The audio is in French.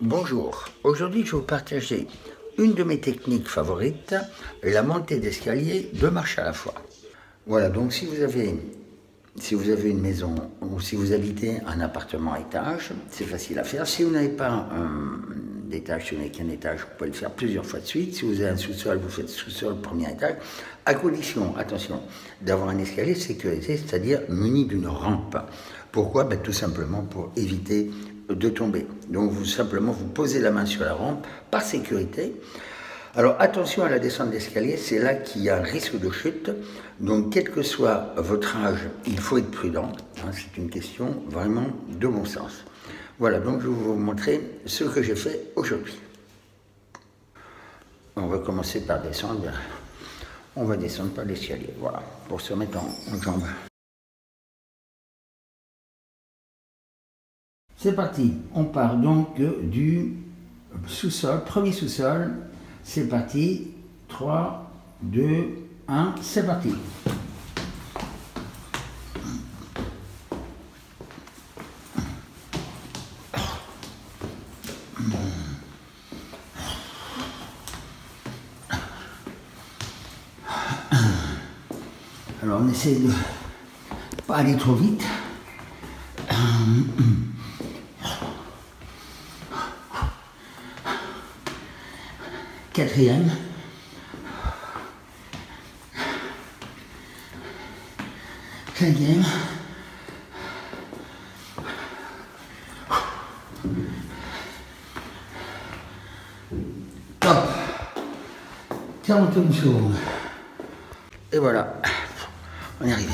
Bonjour, aujourd'hui je vais vous partager une de mes techniques favorites, la montée d'escalier deux marches à la fois. Voilà, donc si vous avez, si vous avez une maison ou si vous habitez un appartement à étage, c'est facile à faire. Si vous n'avez pas un étage, si vous n'avez qu'un étage, vous pouvez le faire plusieurs fois de suite. Si vous avez un sous-sol, vous faites sous-sol, premier étage, à condition, attention, d'avoir un escalier sécurisé, c'est-à-dire muni d'une rampe. Pourquoi? Ben, Tout simplement pour éviter de tomber. Donc vous simplement vous posez la main sur la rampe par sécurité. Alors attention à la descente d'escalier, c'est là qu'il y a un risque de chute. Donc quel que soit votre âge, il faut être prudent. Hein, c'est une question vraiment de bon sens. Voilà, donc je vais vous montrer ce que j'ai fait aujourd'hui. On va commencer par descendre. On va descendre par l'escalier, voilà, pour se mettre en, en. C'est parti. On part donc du sous-sol, premier sous-sol. C'est parti. 3, 2, 1, c'est parti. Alors on essaie de pas aller trop vite. Quatrième. Cinquième. Top. 41 secondes. Et voilà, on est arrivé.